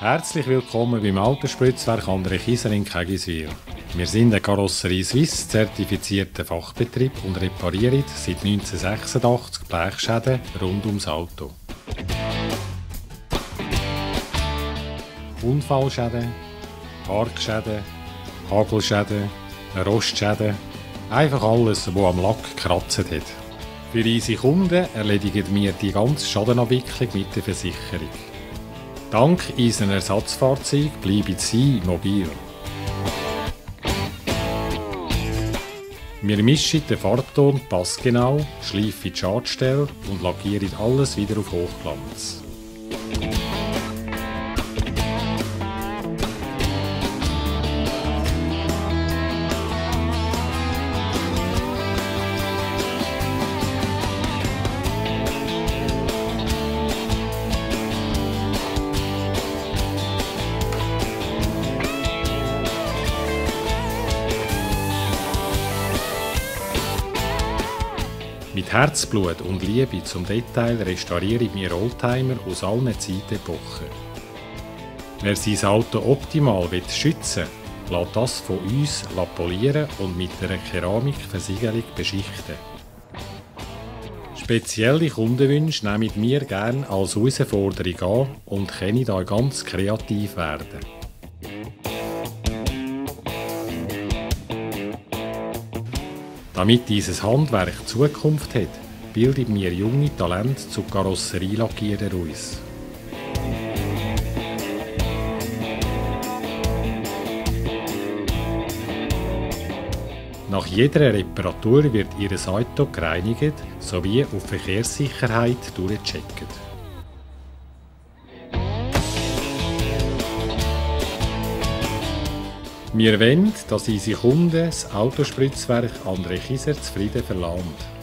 Herzlich willkommen beim Autospritzwerk André Kieser in Kegiswil. Wir sind ein Karosserie Suisse zertifizierter Fachbetrieb und reparieren seit 1986 Blechschäden rund ums Auto. Unfallschäden, Parkschäden, Hagelschäden, Rostschäden, einfach alles, was am Lack gekratzt hat. Für unsere Kunden erledigen wir die ganze Schadenabwicklung mit der Versicherung. Dank unseren Ersatzfahrzeug bleiben Sie mobil. Wir mischen den Farbton passgenau, schleifen die Schadstelle und lackieren alles wieder auf Hochglanz. Mit Herzblut und Liebe zum Detail restaurieren wir Oldtimer aus allen Zeitepochen. Wer sein Auto optimal schützen will, lässt das von uns polieren und mit einer Keramikversiegelung beschichten. Spezielle Kundenwünsche nehmen wir gerne als Herausforderung an und können da ganz kreativ werden. Damit dieses Handwerk Zukunft hat, bilden wir junge Talente zu Karosserielackierer aus. Nach jeder Reparatur wird Ihr Auto gereinigt sowie auf Verkehrssicherheit durchgecheckt. Wir wollen, dass unsere Kunden das Autospritzwerk André Kieser zufrieden verlangt.